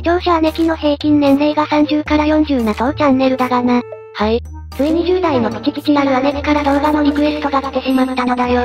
視聴者姉貴の平均年齢が30から40な当チャンネルだがな。はい。ついに10代のピチピチある姉貴から動画のリクエストが来てしまったのだよ。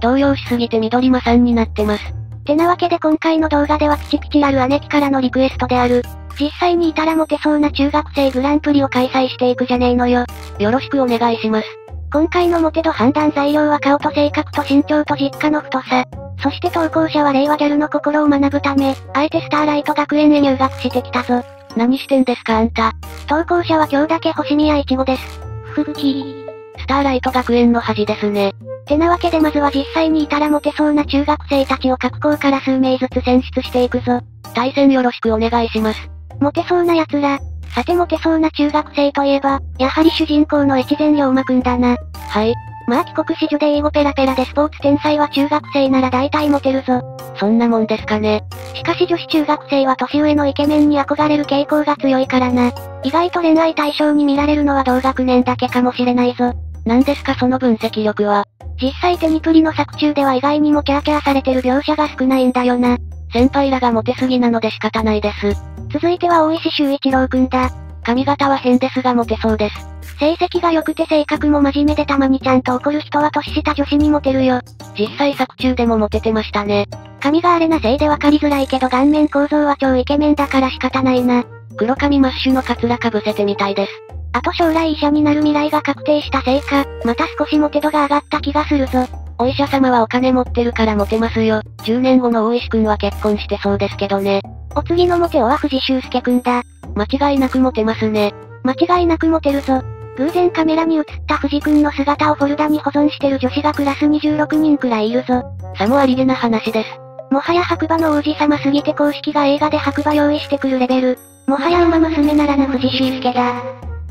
動揺しすぎて緑間さんになってます。てなわけで今回の動画ではピチピチある姉貴からのリクエストである。実際にいたらモテそうな中学生グランプリを開催していくじゃねえのよ。よろしくお願いします。今回のモテ度判断材料は顔と性格と身長と実家の太さ。そして投稿者は令和ギャルの心を学ぶため、あえてスターライト学園へ入学してきたぞ。何してんですかあんた。投稿者は今日だけ星宮いちごです。ふふき。スターライト学園の恥ですね。てなわけでまずは実際にいたらモテそうな中学生たちを各校から数名ずつ選出していくぞ。対戦よろしくお願いします。モテそうな奴ら。さてモテそうな中学生といえば、やはり主人公の越前龍馬くんだな。はい。まあ帰国子女で英語ペラペラでスポーツ天才は中学生なら大体モテるぞ。そんなもんですかね。しかし女子中学生は年上のイケメンに憧れる傾向が強いからな。意外と恋愛対象に見られるのは同学年だけかもしれないぞ。何ですかその分析力は。実際テニプリの作中では意外にもキャーキャーされてる描写が少ないんだよな。先輩らがモテすぎなので仕方ないです。続いては大石修一郎くんだ。髪型は変ですがモテそうです。成績が良くて性格も真面目でたまにちゃんと怒る人は年下女子にモテるよ。実際作中でもモテてましたね。髪があれなせいで分かりづらいけど顔面構造は超イケメンだから仕方ないな。黒髪マッシュのカツラかぶせてみたいです。あと将来医者になる未来が確定したせいか、また少しモテ度が上がった気がするぞ。お医者様はお金持ってるからモテますよ。10年後の大石くんは結婚してそうですけどね。お次のモテオは藤修介くんだ。間違いなくモテますね。間違いなくモテるぞ。偶然カメラに映った藤君の姿をフォルダに保存してる女子がクラス26人くらいいるぞ。さもありげな話です。もはや白馬の王子様すぎて公式が映画で白馬用意してくるレベル。もはや馬娘ならぬ藤修介だ。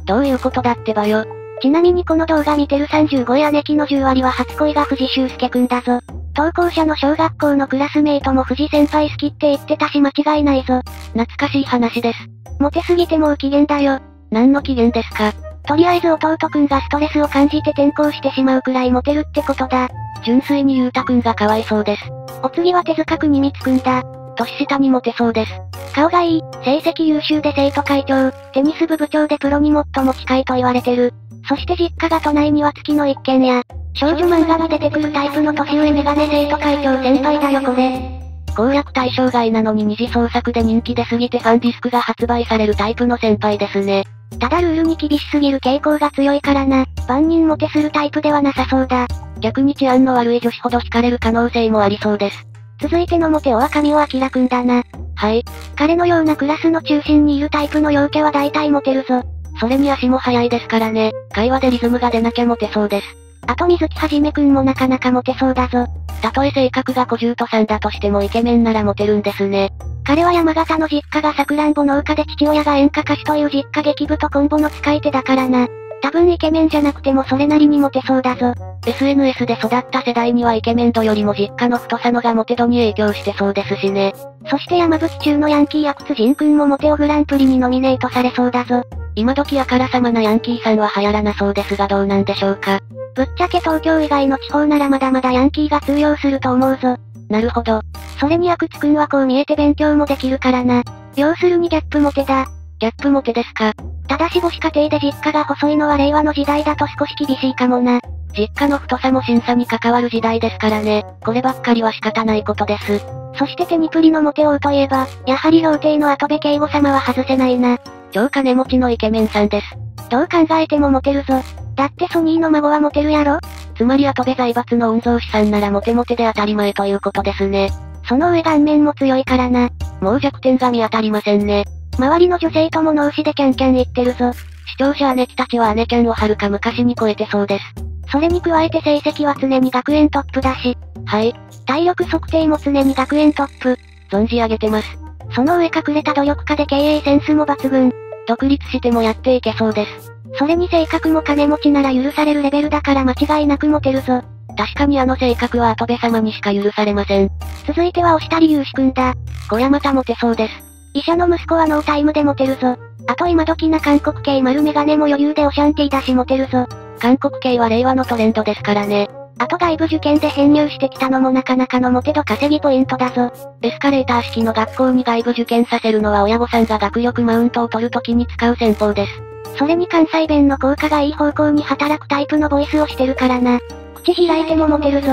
どういうことだってばよ。ちなみにこの動画見てる35や姉貴の10割は初恋が藤修介くんだぞ。投稿者の小学校のクラスメイトも藤先輩好きって言ってたし間違いないぞ。懐かしい話です。モテすぎてもう機嫌だよ。何の機嫌ですか？とりあえず弟くんがストレスを感じて転校してしまうくらいモテるってことだ。純粋にゆうたくんがかわいそうです。お次は手塚くにみつくんだ。年下にモテそうです。顔がいい、成績優秀で生徒会長、テニス部部長でプロに最も近いと言われてる。そして実家が都内には月の一軒家。少女漫画に出てくるタイプの年上メガネ生徒会長先輩だよこれ。攻略対象外なのに二次創作で人気出すぎてファンディスクが発売されるタイプの先輩ですね。ただルールに厳しすぎる傾向が強いからな。万人モテするタイプではなさそうだ。逆に治安の悪い女子ほど惹かれる可能性もありそうです。続いてのモテオは神尾明くんだな。はい。彼のようなクラスの中心にいるタイプの陽キャは大体モテるぞ。それに足も速いですからね。会話でリズムが出なきゃモテそうです。あと水木はじめくんもなかなかモテそうだぞ。たとえ性格が小獣とさんだとしてもイケメンならモテるんですね。彼は山形の実家がさくらんぼ農家で父親が演歌歌手という実家劇部とコンボの使い手だからな。多分イケメンじゃなくてもそれなりにモテそうだぞ。SNS で育った世代にはイケメン度よりも実家の太さのがモテ度に影響してそうですしね。そして山吹中のヤンキー役辻くんもモテオグランプリにノミネートされそうだぞ。今時あからさまなヤンキーさんは流行らなそうですがどうなんでしょうか。ぶっちゃけ東京以外の地方ならまだまだヤンキーが通用すると思うぞ。なるほど。それに阿久津くんはこう見えて勉強もできるからな。要するにギャップモテだ。ギャップモテですか。ただし母子家庭で実家が細いのは令和の時代だと少し厳しいかもな。実家の太さも審査に関わる時代ですからね。こればっかりは仕方ないことです。そしてテニプリのモテ王といえば、やはり料亭の後部敬吾様は外せないな。超金持ちのイケメンさんです。どう考えてもモテるぞ。だってソニーの孫はモテるやろ？つまり後部財閥の御曹司さんならモテモテで当たり前ということですね。その上顔面も強いからな。もう弱点が見当たりませんね。周りの女性とも脳死でキャンキャン言ってるぞ。視聴者姉貴たちは姉キャンをはるか昔に超えてそうです。それに加えて成績は常に学園トップだし。はい。体力測定も常に学園トップ。存じ上げてます。その上隠れた努力家で経営センスも抜群。独立してもやっていけそうです。それに性格も金持ちなら許されるレベルだから間違いなくモテるぞ。確かにあの性格は後部様にしか許されません。続いては押したり勇士くんだ。小山田モテそうです。医者の息子はノータイムでモテるぞ。あと今時な韓国系丸メガネも余裕でオシャンティーだしモテるぞ。韓国系は令和のトレンドですからね。あと外部受験で編入してきたのもなかなかのモテ度稼ぎポイントだぞ。エスカレーター式の学校に外部受験させるのは親御さんが学力マウントを取るときに使う戦法です。それに関西弁の効果がいい方向に働くタイプのボイスをしてるからな。口開いてもモテるぞ。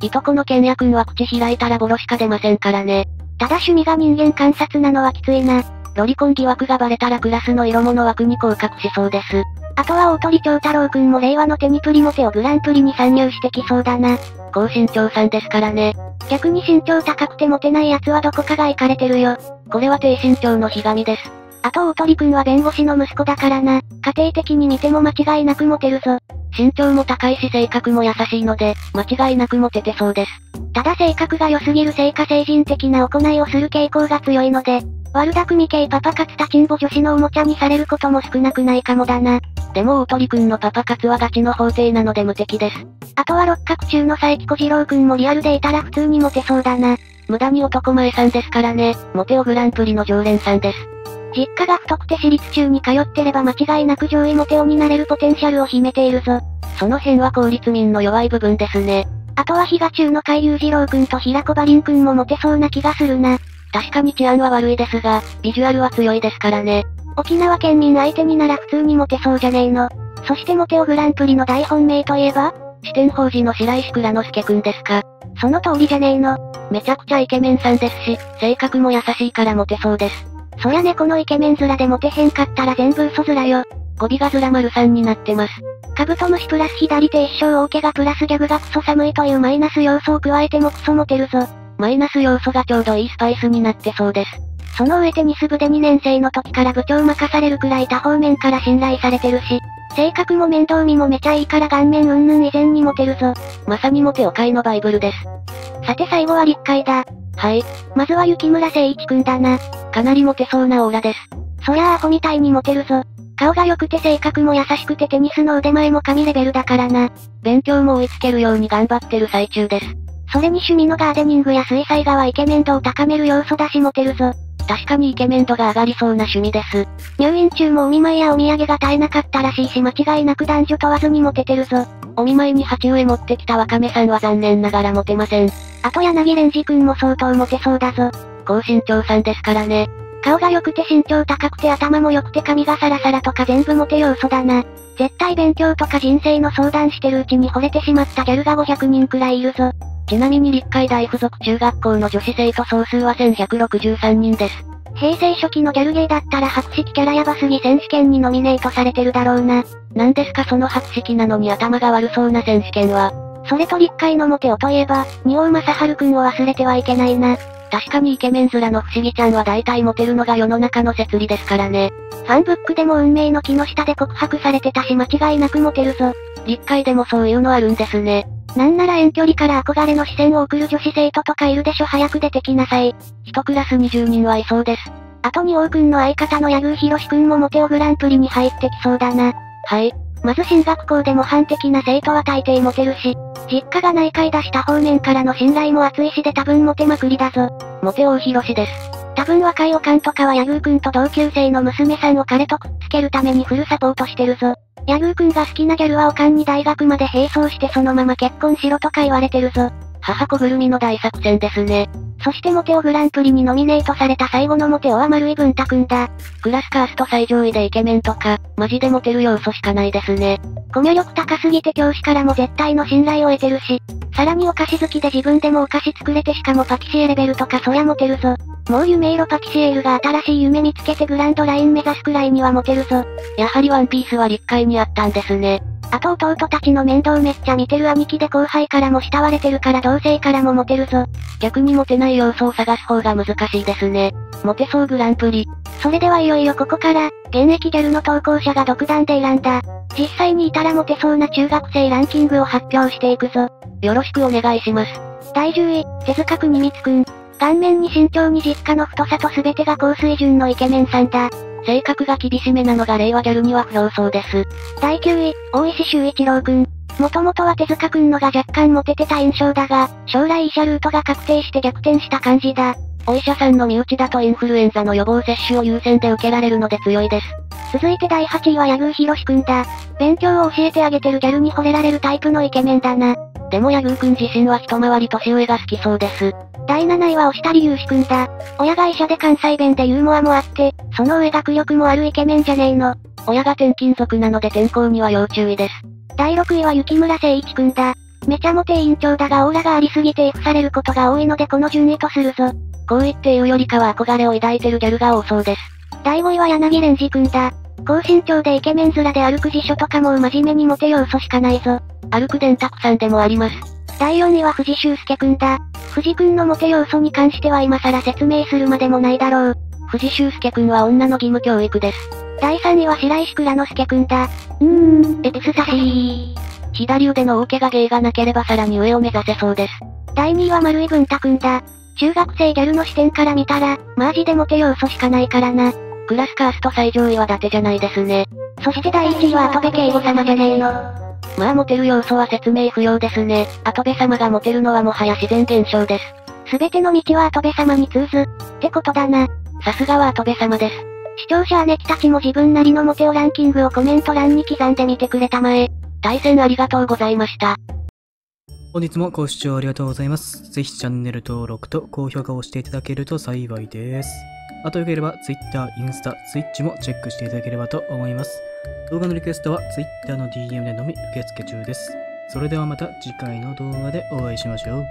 いとこのケンヤ君は口開いたらボロしか出ませんからね。ただ趣味が人間観察なのはきついな。ロリコン疑惑がバレたらクラスの色物枠に降格しそうです。あとは大鳥長太郎くんも令和のテニプリモテをグランプリに参入してきそうだな。高身長さんですからね。逆に身長高くてモテない奴はどこかが行かれてるよ。これは低身長のひがみです。あと大鳥くんは弁護士の息子だからな。家庭的に見ても間違いなくモテるぞ。身長も高いし性格も優しいので、間違いなくモテてそうです。ただ性格が良すぎる成果成人的な行いをする傾向が強いので、悪巧み系パパ活立ちんぼ女子のおもちゃにされることも少なくないかもだな。でも大鳥くんのパパ活はガチの法廷なので無敵です。あとは六角中の佐伯小次郎くんもリアルでいたら普通にモテそうだな。無駄に男前さんですからね、モテオグランプリの常連さんです。実家が太くて私立中に通ってれば間違いなく上位モテオになれるポテンシャルを秘めているぞ。その辺は公立民の弱い部分ですね。あとは比嘉中の海遊二郎くんと平子馬凛くんもモテそうな気がするな。確かに治安は悪いですが、ビジュアルは強いですからね。沖縄県民相手になら普通にモテそうじゃねえの。そしてモテオグランプリの大本命といえば？四天王寺の白石倉之介くんですか。その通りじゃねえの。めちゃくちゃイケメンさんですし、性格も優しいからモテそうです。そりゃねこのイケメン面でモテへんかったら全部嘘面よ。語尾が面丸さんになってます。カブトムシプラス左手一生大怪我プラスギャグがクソ寒いというマイナス要素を加えてもクソモテるぞ。マイナス要素がちょうどいいスパイスになってそうです。その上テニス部で2年生の時から部長任されるくらい多方面から信頼されてるし、性格も面倒見もめちゃいいから顔面うんぬん以前にモテるぞ。まさにモテお会のバイブルです。さて最後は立会だ。はい。まずは雪村誠一くんだな。かなりモテそうなオーラです。そりゃあアホみたいにモテるぞ。顔が良くて性格も優しくてテニスの腕前も神レベルだからな。勉強も追いつけるように頑張ってる最中です。それに趣味のガーデニングや水彩画はイケメン度を高める要素だしモテるぞ。確かにイケメン度が上がりそうな趣味です。入院中もお見舞いやお土産が絶えなかったらしいし間違いなく男女問わずにモテてるぞ。お見舞いに鉢植え持ってきたワカメさんは残念ながらモテません。あと柳蓮司くんも相当モテそうだぞ。高身長さんですからね。顔が良くて身長高くて頭も良くて髪がサラサラとか全部モテ要素だな。絶対勉強とか人生の相談してるうちに惚れてしまったギャルが500人くらいいるぞ。ちなみに立海大附属中学校の女子生徒総数は1163人です。平成初期のギャルゲーだったら白色キャラヤバすぎ選手権にノミネートされてるだろうな。なんですかその白色なのに頭が悪そうな選手権は。それと立海のモテをといえば、仁王正春くんを忘れてはいけないな。確かにイケメン面の不思議ちゃんは大体モテるのが世の中の摂理ですからね。ファンブックでも運命の木の下で告白されてたし間違いなくモテるぞ。立会でもそういうのあるんですね。なんなら遠距離から憧れの視線を送る女子生徒とかいるでしょ早く出てきなさい。一クラス20人はいそうです。あとに王くんの相方の柳生博士くんもモテオグランプリに入ってきそうだな。はい。まず進学校で模範的な生徒は大抵モテるし、実家が内科出した方面からの信頼も厚いしで多分モテまくりだぞ。モテ王博士です。多分若いおかんとかはヤグーくんと同級生の娘さんを彼とくっつけるためにフルサポートしてるぞ。ヤグーくんが好きなギャルはおかんに大学まで並走してそのまま結婚しろとか言われてるぞ。母子ぐるみの大作戦ですね。そしてモテオグランプリにノミネートされた最後のモテオは丸井文太くんだ。クラスカースト最上位でイケメンとか、マジでモテる要素しかないですね。コミュ力高すぎて教師からも絶対の信頼を得てるし、さらにお菓子好きで自分でもお菓子作れてしかもパティシエレベルとかそりゃモテるぞ。もう夢色パティシエールが新しい夢見つけてグランドライン目指すくらいにはモテるぞ。やはりワンピースは立会にあったんですね。あと弟たちの面倒めっちゃ見てる兄貴で後輩からも慕われてるから同性からもモテるぞ。逆にモテない要素を探す方が難しいですね。モテそうグランプリ。それではいよいよここから、現役ギャルの投稿者が独断で選んだ、実際にいたらモテそうな中学生ランキングを発表していくぞ。よろしくお願いします。第10位、手塚国光くん。顔面に身長に実家の太さと全てが高水準のイケメンさんだ。性格が厳しめなのが令和ギャルには不要そうです。第9位、大石修一郎くん。もともとは手塚くんのが若干モテてた印象だが、将来医者ルートが確定して逆転した感じだ。お医者さんの身内だとインフルエンザの予防接種を優先で受けられるので強いです。続いて第8位は柳生博くんだ。勉強を教えてあげてるギャルに惚れられるタイプのイケメンだな。でも柳生くん自身は一回り年上が好きそうです。第7位は押したりゆうしくんだ。親が医者で関西弁でユーモアもあって、その上学力もあるイケメンじゃねえの。親が転勤族なので転校には要注意です。第6位は雪村誠一くんだ。めちゃモテ委員長だがオーラがありすぎて F されることが多いのでこの順位とするぞ。こう言って言うよりかは憧れを抱いてるギャルが多そうです。第5位は柳蓮司くんだ。高身長でイケメン面で歩く辞書とかも真面目にモテ要素しかないぞ。歩く電卓さんでもあります。第4位は藤修介くんだ。藤くんのモテ要素に関しては今更説明するまでもないだろう。藤修介くんは女の義務教育です。第3位は白石倉之介くんだ。うーん、エピスサシー。左腕の大怪我芸がなければさらに上を目指せそうです。第2位は丸井文太くんだ。中学生ギャルの視点から見たら、マージでモテ要素しかないからな。クラスカースト最上位は伊達じゃないですね。そして第1位は跡部敬吾様じゃねえの。まあモテる要素は説明不要ですね。跡部様がモテるのはもはや自然現象です。すべての道は跡部様に通ず。ってことだな。さすがは跡部様です。視聴者姉貴たちも自分なりのモテオランキングをコメント欄に刻んでみてくれたまえ。対戦ありがとうございました。本日もご視聴ありがとうございます。ぜひチャンネル登録と高評価をしていただけると幸いです。あとよければ Twitter、インスタ、Twitch もチェックしていただければと思います。動画のリクエストは Twitter の DM でのみ受付中です。それではまた次回の動画でお会いしましょう。